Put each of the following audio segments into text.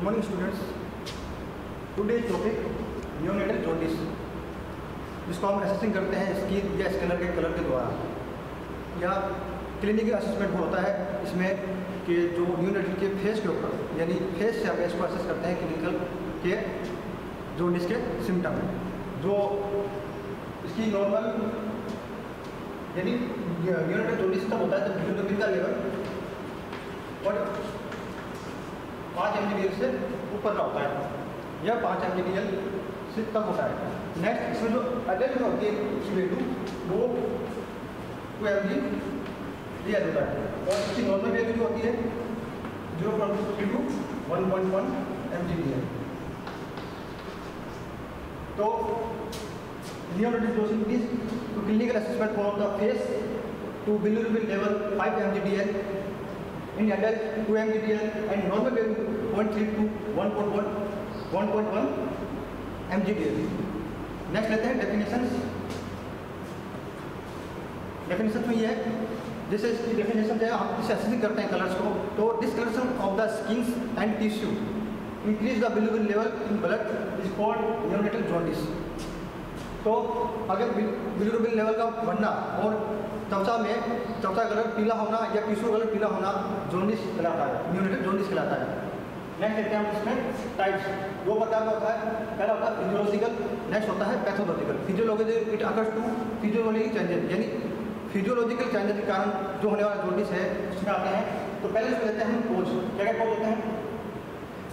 Good morning students. Today's topic, neonatal jaundice जिसको हम assessing करते हैं स्किन या स्कैनर के कलर के द्वारा या क्लिनिकल असेसमेंट होता है इसमें कि जो न्यूनेटल के फेस के ऊपर, यानी फेस से हम इसको असेस करते हैं क्लिनिकल के जोंडिस के सिम्टम जो इसकी नॉर्मल यानी न्यूनेटल जोंडिस तब होता है जब हीमोग्लोबिन का लेवल और पाँच एम से ऊपर का होता है या पाँच एम से तक होता है नेक्स्ट इसमें जो में होती है उसकी वैल्यू वो टू एम जी दिया जाता है और इसकी नॉर्मल वैल्यू जो होती है zero point three two one point one M G है तो neonatal is to clinical assessment for the face to bilirubin level 5 mgdl in adult 2 mgdl and normal value 0.3 to 1.1 1.1 mgdl next लेते हैं definitions definition में ये है। जैसे इसकी definition है हम इसे असेसिंग करते हैं कलर्स को। तो discolouration of the skins and tissue increase the bilirubin level in blood is called neonatal jaundice तो अगर बिलिरुबिन लेवल का बनना और त्वचा में, त्वचा कलर पीला होना या टिश्यू कलर पीला होना जोनिस कहलाता है न्यूनेटल जॉन्डिस कहलाता है। नेक्स्ट देखते हैं हम इसमें टाइप्स दो प्रकार का होता है। पहला होता है फिजियोलॉजिकल नेक्स्ट होता है pathological physiological it occurs to physiological changes यानी फिजियोलॉजिकल चेंजेस के कारण जो होने वाला जॉन्डिस है, उसमें आते हैं। तो पहले इसमें लेते हैं हम कोज क्या क्या कोज होते हैं?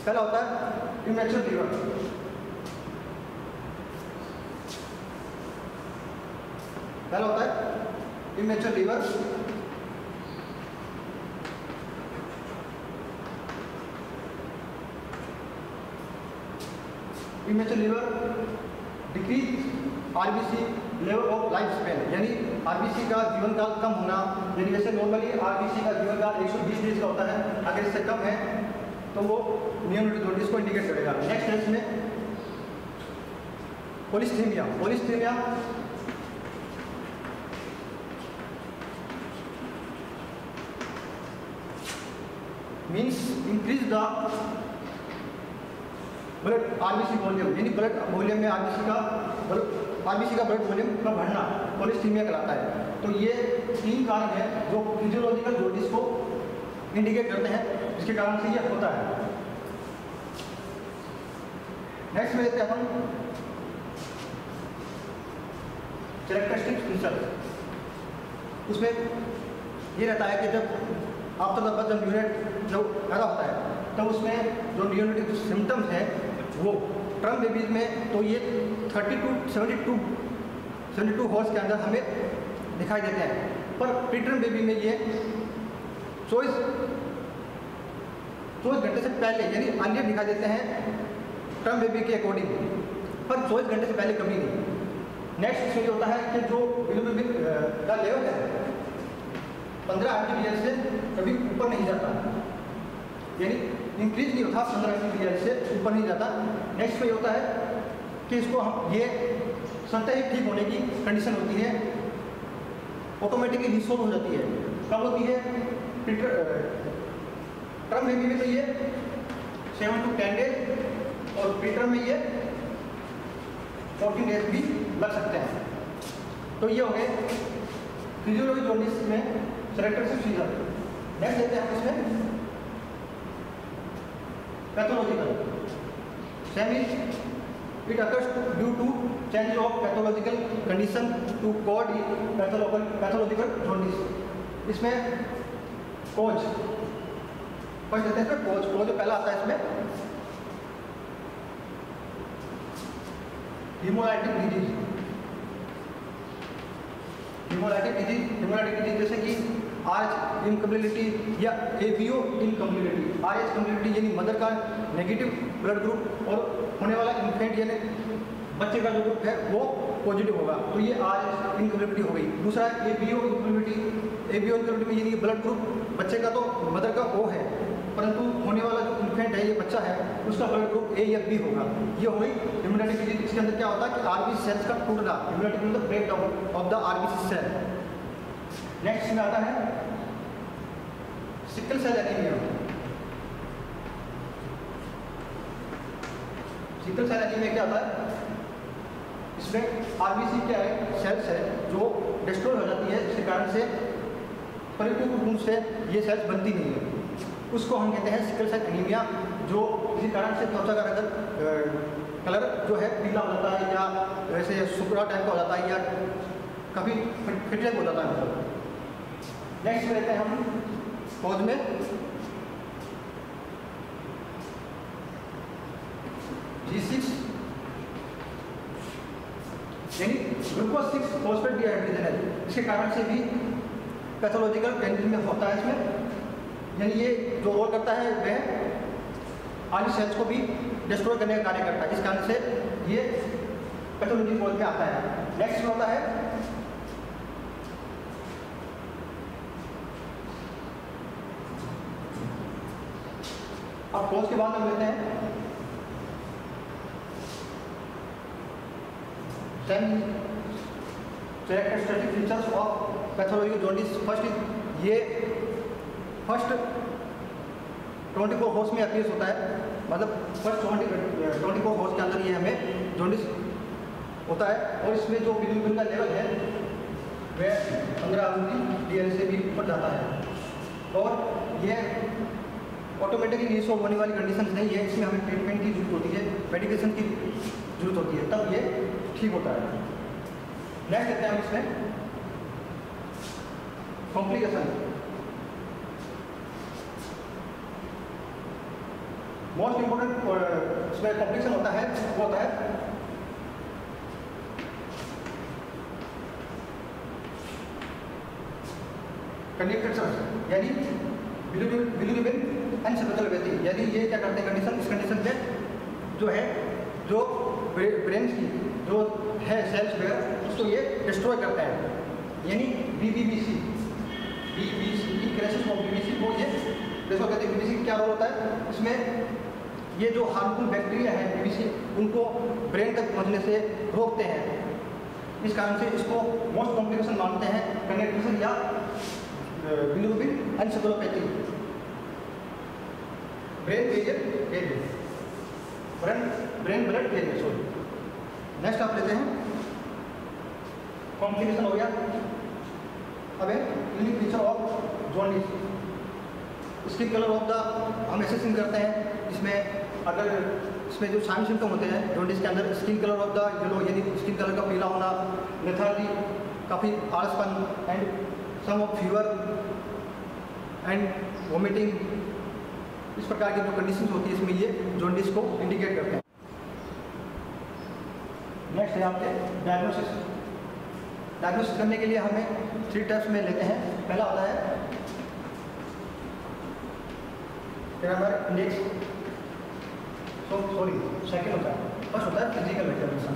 पहला होता है इमेचुर लीवर पहला होता है immature liver immature liver decrease RBC level of life span यानी आरबीसी का जीवन काल कम होना, यानी जैसे नॉर्मली आरबीसी का जीवन काल 120 डेज़ का होता है, अगर इससे कम है तो वो नियोनिटोडिस को इंडिकेट करेगा। नेक्स्ट इसमें polycythemia polycythemia means increase the blood RBC volume यानी ब्लड वॉल्यूम में आरबीसी का आरबीसी का ब्लड वॉल्यूम का बढ़ना पोलिस्थीमिया कहलाता है। तो ये तीन कारण हैं जो फिजियोलॉजिकल जोटिस को इंडिकेट करते हैं, जिसके कारण से ये होता है। नेक्स्ट में लेते हैं अपन कैरेक्टरिस्टिक फीचर उसमें ये रहता है कि जब आफ्टर द बर्थ जब यूनिट जब पैदा होता है, तब उसमें जो यूनिट सिम्टम्स हैं, वो ट्रम बेबीज में तो ये 30 टू 72 72 हॉर्स के अंदर हमें दिखाई देते हैं। पर प्रीटर्म बेबी में ये चौबीस चौबीस घंटे से पहले, यानी अर्लियर दिखाई देते हैं ट्रम बेबी के अकॉर्डिंग पर चौबीस घंटे से पहले कभी नहीं। नेक्स्ट इसमें होता है कि जो बिलोबिन का लेवल है पंद्रह एम से कभी ऊपर नहीं जाता। यानी इंक्रीज नहीं होता पंद्रह एम से ऊपर नहीं जाता। नेक्स्ट में होता है कि इसको हम, ये सतह ठीक होने की कंडीशन होती है। ऑटोमेटिकली रिसोल्व हो जाती है। कब होती है? टर्म बेबी में तो ये सेवन टू टेन डेज़ और प्रीटर्म में ये फोर्टीन डेज़ भी लग सकते हैं। तो ये हो गए फिजियोलॉजी जॉन्डिस में सेरेक्टरसिप सीजर नेक्स्ट लेते हैं हम इसमें pathological same it occurs due to change of pathological condition to called pathological jaundice इसमें कोज फ़र्स्ट लेते हैं कोज कोज पहला आता है इसमें। Haemolytic disease haemolytic disease haemolytic disease जैसे कि आर एच इनकम्पलिटी या ABO incompatibility R H compatibility यानी मदर का नेगेटिव ब्लड ग्रुप और होने वाला इन्फेंट यानी बच्चे का जो ग्रुप है, वो पॉजिटिव होगा। तो ये आर इनकम्पलिटी हो गई। दूसरा ए बी ओ इनकम्पलिटी ए बी ओ इनकम्पलिटी यानी ब्लड ग्रुप बच्चे का तो मदर का ओ है, परंतु होने वाला जो इन्फेंट है, ये बच्चा है, उसका ब्लड ग्रुप ए या बी होगा। ये हो गई इम्यूनिटी इसके अंदर क्या होता है कि आरबीसी सेल्स का टूटना immunity break down of the RBC cell next में आता है। Sickle cell anaemia sickle cell anaemia क्या होता है? इसमें आरबीसी क्या है? सेल्स है, जो डिस्ट्रॉय हो जाती है, जिसके कारण से परिपूर्ण रूप से ये सेल्स बनती नहीं है। उसको हम कहते हैं सिकल सेल एनीमिया जो किसी कारण से त्वचा का रंग कलर जो है, पीला हो जाता है या वैसे सुपरा टाइप का हो जाता है या काफ़ी फिटनेस हो जाता है। मतलब नेक्स्ट रहते हैं हम फौज में। जी सिक्स यानी सिक्स इसके कारण से भी पैथोलॉजिकल कैंडिल में होता है इसमें। यानी ये जो रोल करता है, वह आली सेल्स को भी डिस्ट्रॉय करने का कार्य करता है। इस कारण से ये पैथोलॉजी रोल में आता है। नेक्स्ट होता है कोर्स के बाद हम लेते हैं। फ़र्स्ट ट्वेंटी फोर हाउस में अपीयर्स होता है। मतलब first twenty twenty four hours के अंदर ये हमें जॉन्डिस होता है। और इसमें जो बिलिरुबिन का लेवल है, वह पंद्रह डी एल से भी ऊपर जाता है। और ये ऑटोमेटिकली रिसॉल्व होने वाली कंडीशन नहीं है, इसमें हमें ट्रीटमेंट की ज़रूरत होती है मेडिकेशन की ज़रूरत होती है, तब ये ठीक होता है। नेक्स्ट देखते हैं इसमें कॉम्प्लिकेशन मोस्ट इंपोर्टेंट इसमें कॉम्प्लिकेशन होता है, वो होता है कनेक्टेड यानी बिलीबिन एनसेफेलोपैथी यानी ये क्या करते हैं कंडीशन इस कंडीशन में जो है, जो ब्रेन की, जो है सेल्स वगैरह, उसको ये डिस्ट्रॉय करता है। यानी B B B C B B C crisis of B B C को ये देखो कहते हैं। बी बी सी क्या रोल होता है? इसमें ये जो हार्मफुल बैक्टीरिया है बी बी सी उनको ब्रेन तक पहुँचने से रोकते हैं। इस कारण से इसको मोस्ट कॉम्प्लिकेशन मानते हैं कनेक्टेशन या bilirubin encephalopathy brain failure failure brain brain blood failure sorry next आप लेते हैं। कॉम्प्लिकेशन हो गया। अब है clinic feature of jaundice skin colour of the हम एसेसिंग करते हैं इसमें अगर, इसमें जो साइन सिम्टम होते हैं जॉन्डिस के अंदर skin colour of the yellow यानी स्किन कलर का पीला होना लेथार्जी काफ़ी आलसपन and some of fever and vomiting इस प्रकार की जो कंडीशन होती है इसमें ये जॉन्डिस को इंडिकेट करते हैं। नेक्स्ट है आपके डायग्नोसिस डायग्नोसिस करने के लिए हमें थ्री टाइप्स में लेते हैं। पहला होता है ग्रामर इंडेक्स सॉरी सेकेंड होता है। फ़र्स्ट होता है फ़िज़िकल एग्जामिनेशन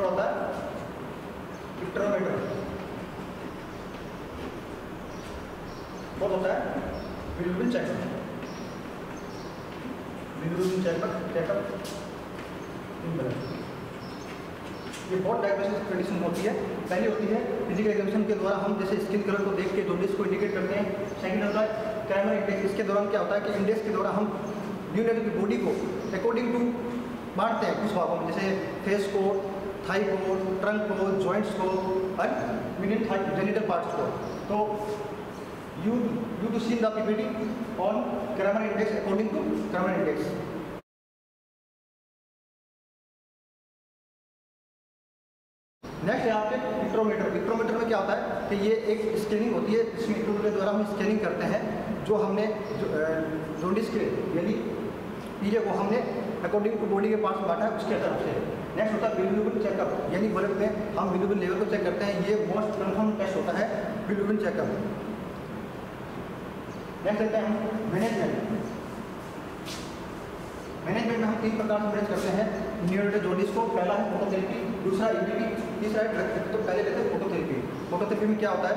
होता है इंट्रोमीटर बहुत होता है बिल्कुल चेकअप बिल्कुल चेकअप चेकअप ये बहुत डायग्नोसिस कंडीशन होती है। पहली होती है फ़िज़िकल एग्जामिनेशन के द्वारा हम जैसे स्किन कलर को देख के जोडिस को इंडिकेट करते हैं। सेकंड होता है कैमरा इंडेक्स इसके दौरान क्या होता है कि इंडेक्स के द्वारा हम यूनिट की बॉडी को अकॉर्डिंग टू बांटते हैं कुछ भागों में। जैसे फेस को थाई को ट्रंक को जॉइंट्स को, और थाई जेनिटल पार्ट्स को। तो you you to see the PPT on Kramer index according to Kramer index next यहाँ आपके इट्रोमीटर इट्रोमीटर में क्या होता है कि ये एक स्कैनिंग होती है इसमें इट्रोमीटर द्वारा हम स्कैनिंग करते हैं, जो हमने जोडिस के, यानी पीले को हमने अकॉर्डिंग टू बॉडी के पार्ट्स बांटा है, उसके तरफ़ से। नेक्स्ट होता है बिल्यूबिन चेकअप यानी ब्लड में हम बिल्यूबिन लेवल को चेक करते हैं। ये मोस्ट कन्फर्म टेस्ट होता है बिल्यूबिन चेकअप नेक्स्ट लेते हैं मैनेजमेंट मैनेजमेंट में हम तीन प्रकार से मैनेज करते हैं न्यूरोटो जोडिस को, पहला है फोटोथेरेपी दूसरा ईपीटी तीसरा है ड्रग तो पहले लेते हैं फोटोथेरेपी फोटोथेरेपी में क्या होता है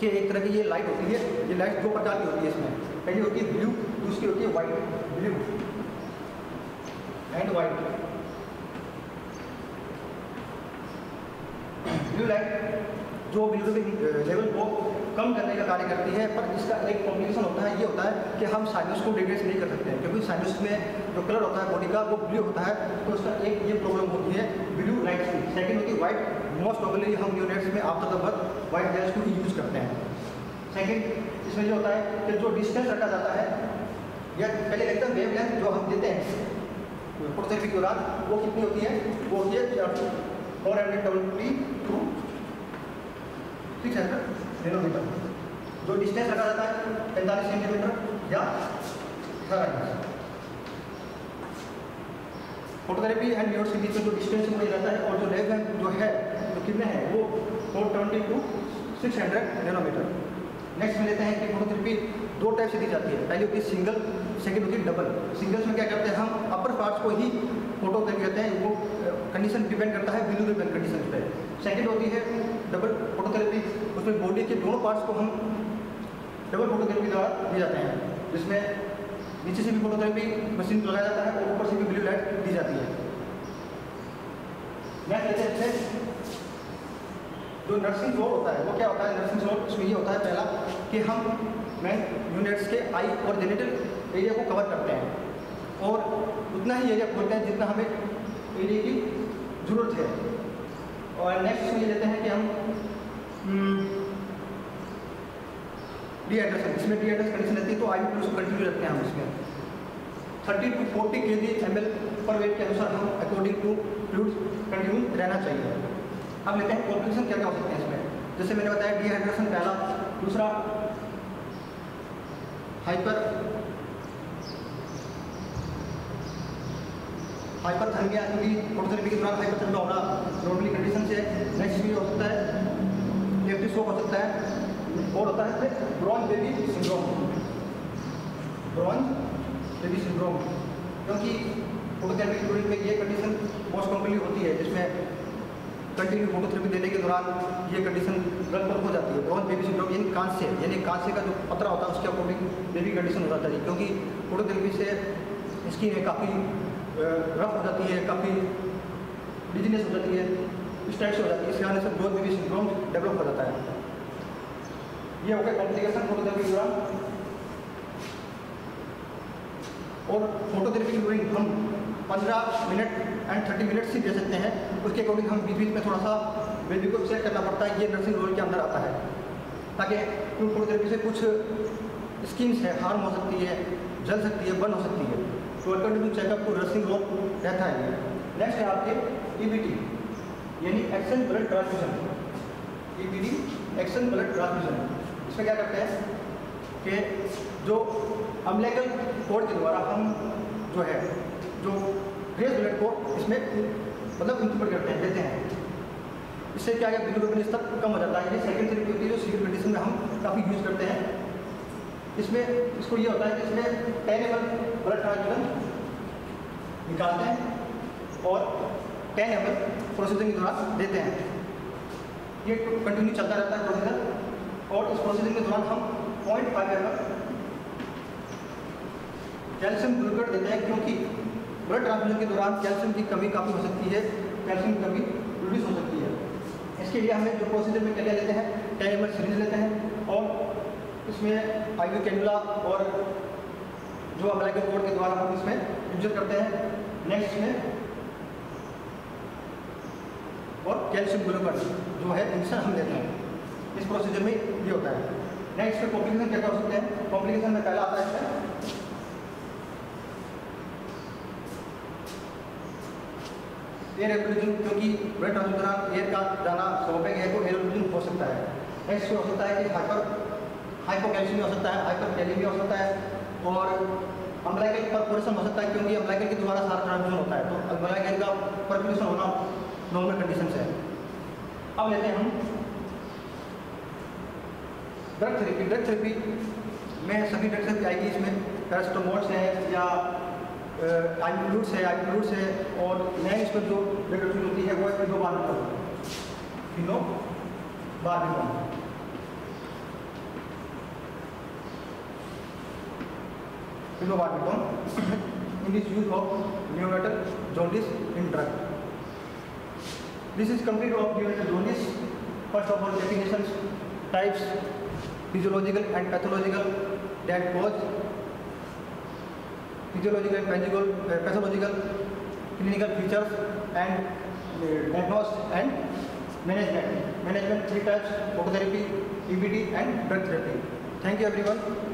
कि एक तरह की ये लाइट होती है, ये लाइट दो प्रकार की होती है इसमें। पहली होती है ब्लू दूसरी होती है white blue and white blue light जो बिल्कुल लेवल को कम करने का कार्य करती है, पर इसका एक कॉम्प्लिकेशन होता है, ये होता है कि हम साइनस को डिग्रेस नहीं कर सकते हैं। क्योंकि साइनस में जो कलर होता है बॉडी का, वो ब्लू होता है तो उसका एक ये प्रॉब्लम होती है ब्लू लाइट की सेकेंड होती है व्हाइट मोस्ट प्रॉबली हम यूनिट्स में after the birth white gas को यूज़ करते हैं। सेकेंड इसमें ये होता है कि जो डिस्टेंस रखा जाता है, या पहले एकदम वेव लेंथ जो हम देते हैं प्रोसेसिंग के दौरान वो कितनी होती है? वो होती है four hundred twenty to six hundred nanometer जो डिस्टेंस रखा जाता है, पैंतालीस सेंटीमीटर या अठारह फोटोग्राफी एंड के बीच में जो डिस्टेंस रहता है, और जो लेव जो है, जो कितने हैं, वो four twenty to six hundred nanometer next में लेते हैं कि फोटोग्राफी दो टाइप से दी जाती है। पहली होती है सिंगल सेकेंड होती है डबल सिंगल्स में क्या करते हैं, हम अपर पार्ट्स को ही फोटोग्राफी करते हैं, वो कंडीशन डिपेंड करता है बिलू कंडीशन पे। सेकेंड होती है डबल फोटोथेरेपी उसमें बॉडी के दोनों पार्ट्स को हम डबल फोटोथेरेपी द्वारा दिए जाते हैं, जिसमें नीचे से भी फोटोथेरेपी मशीन लगाया जाता है और ऊपर से भी ब्लू लाइट दी जाती है। नेक्स्ट लेते हैं जो नर्सिंग फ्लोर होता है, वो क्या होता है? नर्सिंग फ्लोर उसमें ये होता है पहला कि हम मेन यूनिट्स के आई और जेनिटल एरिया को कवर करते हैं और उतना ही एरिया खोलते हैं जितना हमें एरिया की ज़रूरत है। और नेक्स्ट में लेते हैं कि हम डिहाइड्रेशन इसमें डिहाइड्रेशन कंडीशन रहती है तो आई प्लस कंटिन्यू रखते हैं हम इसमें थर्टी टू फोर्टी के जी एम पर वेट के अनुसार हम अकॉर्डिंग टू फ्लूड कंटिन्यू रहना चाहिए। अब लेते हैं कॉम्प्लिकेशन क्या क्या हो सकते हैं इसमें। जैसे मैंने बताया डिहाइड्रेशन पहला, दूसरा हाइपर हाइपरथर्मिया क्योंकि फोटोथेरेपी के दौरान हाइपरथर्मिया होना नॉर्मली से नेक्स्ट भी हो सकता है इलेक्ट्रिक शॉक हो सकता है। और होता है bronze baby syndrome bronze baby syndrome क्योंकि फोटोथेरेपी ड्यूरिंग में ये कंडीशन मोस्ट कॉमनली होती है, जिसमें कंटिन्यू फोटोथेरेपी देने के दौरान ये कंडीशन पर हो जाती है। ब्रॉन्ज बेबी सिंड्रोम यानी कांस्य यानी कांस्य का जो पतरा होता है, उसके अकॉर्डिंग बेबी कंडीशन हो जाता है। क्योंकि फोटोथेरेपी से स्किन काफ़ी रफ हो जाती है, काफ़ी डिजीनेस हो जाती है। इस टाइप से हो जाती है। इसके आने से ब्रॉन्ज बेबी सिंड्रोम डेवलप हो जाता है। ये हो गया कॉम्प्लिकेशन फोटोथेरेपी दौरान और फोटोथेरेपी के ड्यूरिंग हम 15 मिनट एंड 30 मिनट ही दे सकते हैं। उसके अकॉर्डिंग हम बीच बीच में थोड़ा सा बेबी को चेक करना पड़ता है ये नर्सिंग रोल के अंदर आता है। ताकि फोटोथेरेपी से कुछ स्किन्स है हार्म हो सकती है, जल सकती है बर्न हो सकती है। तो अकॉर्डिंग टू चेकअप को नर्सिंग रोल रहता है। नेक्स्ट है आपके ईबीटी यानी action blood transfusion EBT action blood transfusion इसमें क्या करते हैं कि जो अम्लेकल कोड के द्वारा हम जो है, जो ग्रेस ब्लड को इसमें मतलब इंक्लूड करते हैं, देते हैं। इससे क्या है बिलोबिन स्तर कम हो जाता है। ये सेकेंड थेरेपी होती है जो सीवियर कंडीशन में हम काफ़ी यूज़ करते हैं। इसमें, इसको ये होता है कि इसमें टेन ब्लड ट्रांसफ्यूजन निकालते हैं और टेन एम प्रोसीजर के दौरान देते हैं। ये कंटिन्यू चलता रहता है प्रोसीजर और इस प्रोसीजर के दौरान हम point five M calcium gluconate देते हैं, क्योंकि ब्लड ट्रांसफ्यूजन के दौरान कैल्शियम की कमी काफ़ी हो सकती है कैल्शियम की कमी रिड्यूस हो सकती है। इसके लिए हमें जो प्रोसीजर में क्या लेते हैं टेन एम सीरीज़ लेते हैं, और इसमें आई कैनुला और जो अमेरिकन कोड के द्वारा हम इसमें यूज़ करते हैं। नेक्स्ट में और कैल्शियम ग्लूकोट जो है इनसे हम लेते हैं। इस प्रोसीजर में ये होता है। नेक्स्ट पे कॉम्प्लिकेशन क्या क्या हो सकते हैं? कॉम्प्लिकेशन में पहला आता है एयर एब्ल्यूजन क्योंकि ब्लड ट्रांसफ़र एयर का जाना स्वाभाविक है तो एयर एब्ल्यूजन हो सकता है। नेक्स्ट हो सकता है कि हाइपर हाइपोकैल्शियम हो सकता है कैलिमिया हो सकता है, और अम्लाइकल परपोरेशन हो सकता है, क्योंकि अम्लाइकल के द्वारा सारा ट्रांसमिशन होता है। तो अम्लाइकल का परपोरेशन होना नॉर्मल कंडीशन है। अब लेते हैं हम। ड्रग थेरेपी ड्रग थेरेपी में सभी ड्रग थेरेपी आएगी इसमें। पैरास्टोमोल्स है या आइब्लूट्स है आइब्लूट्स है और नए इसमें जो ड्रग थेरेपी होती है, वो है फिनो बार pheno bar phenobarbital in this use of neonatal jaundice in drug. This is complete of neonatal jaundice. First of all, definitions, types, physiological and pathological that cause physiological and pathological, uh, pathological clinical features and uh, diagnosis and management. Management three types, phototherapy, EBD and drug therapy. Thank you everyone.